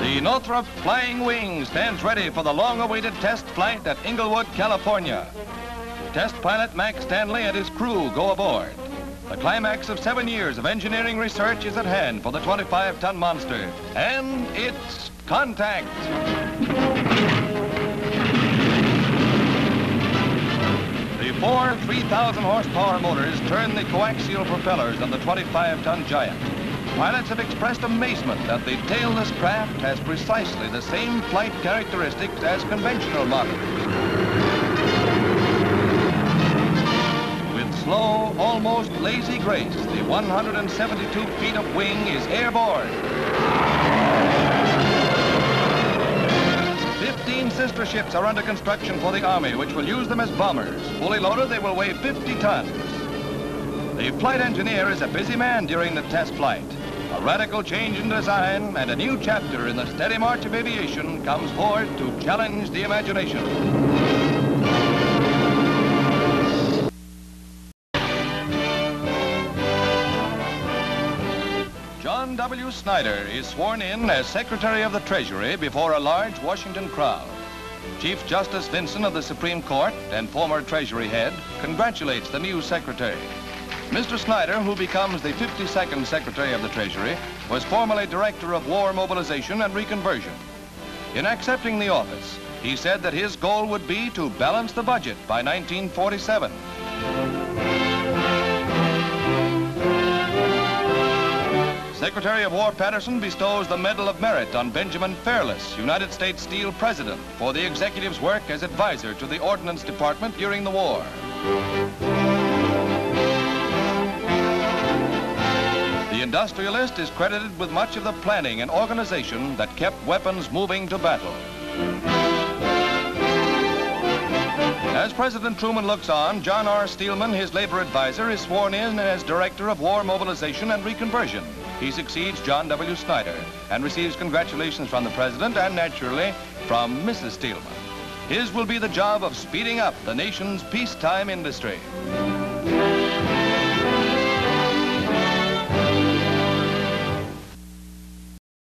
The Northrop Flying Wing stands ready for the long-awaited test flight at Inglewood, California. Test pilot Max Stanley and his crew go aboard. The climax of seven years of engineering research is at hand for the 25-ton monster, and it's contact. The four 3,000 horsepower motors turn the coaxial propellers of the 25-ton giant. Pilots have expressed amazement that the tailless craft has precisely the same flight characteristics as conventional models. With slow, almost lazy grace, the 172 feet of wing is airborne. 15 sister ships are under construction for the Army, which will use them as bombers. Fully loaded, they will weigh 50 tons. The flight engineer is a busy man during the test flight. A radical change in design and a new chapter in the steady march of aviation comes forward to challenge the imagination. John W. Snyder is sworn in as Secretary of the Treasury before a large Washington crowd. Chief Justice Vinson of the Supreme Court and former Treasury head congratulates the new Secretary. Mr. Snyder, who becomes the 52nd Secretary of the Treasury, was formerly Director of War Mobilization and Reconversion. In accepting the office, he said that his goal would be to balance the budget by 1947. Secretary of War Patterson bestows the Medal of Merit on Benjamin Fairless, United States Steel President, for the executive's work as advisor to the Ordnance Department during the war. Industrialist is credited with much of the planning and organization that kept weapons moving to battle. As President Truman looks on, John R. Steelman, his labor advisor, is sworn in as Director of War Mobilization and Reconversion. He succeeds John W. Snyder and receives congratulations from the President and, naturally, from Mrs. Steelman. His will be the job of speeding up the nation's peacetime industry.